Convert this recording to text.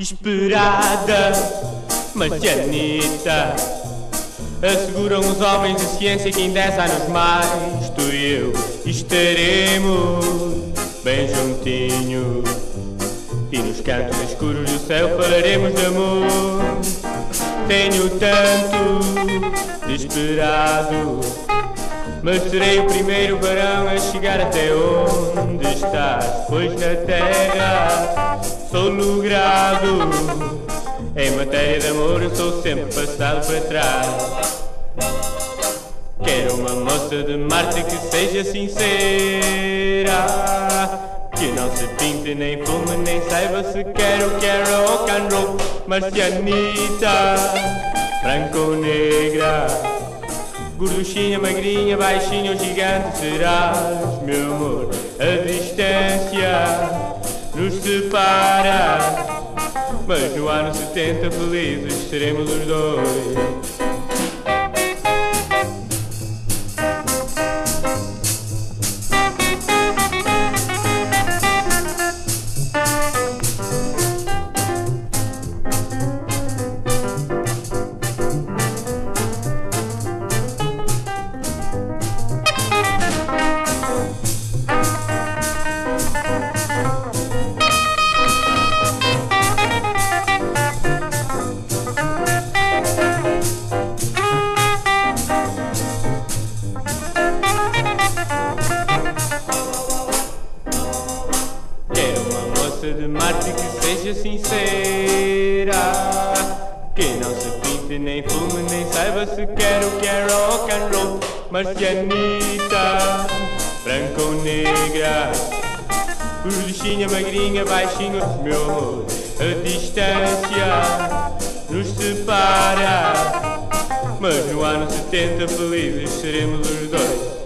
esperada, marcianita. Asseguram os homens de ciência que em 10 anos mais tu e eu estaremos bem juntinhos. E nos cantos escuros do céu falaremos de amor. Tenho tanto desesperado, mas serei o primeiro varão a chegar até onde estás, pois na terra sou logrado. Em matéria de amor eu sou sempre passado para trás. Quero uma moça de Marte que seja sincera Que não se pinte, nem fume, nem saiba se quero Quero rock and roll, marcianita Branca ou negra Gorduchinha, magrinha, baixinha ou gigante serás Meu amor, a distância separa Mas no ano 70 felizes seremos os dois moça de Marte que seja sincera. Que não se pinte, nem fume, nem saiba se quero Quero rock and roll, marcianita Branca ou negra. Gorduchinha, magrinha, baixinho Meu amor, a distância nos separa. Mas no ano 70 felizes seremos os dois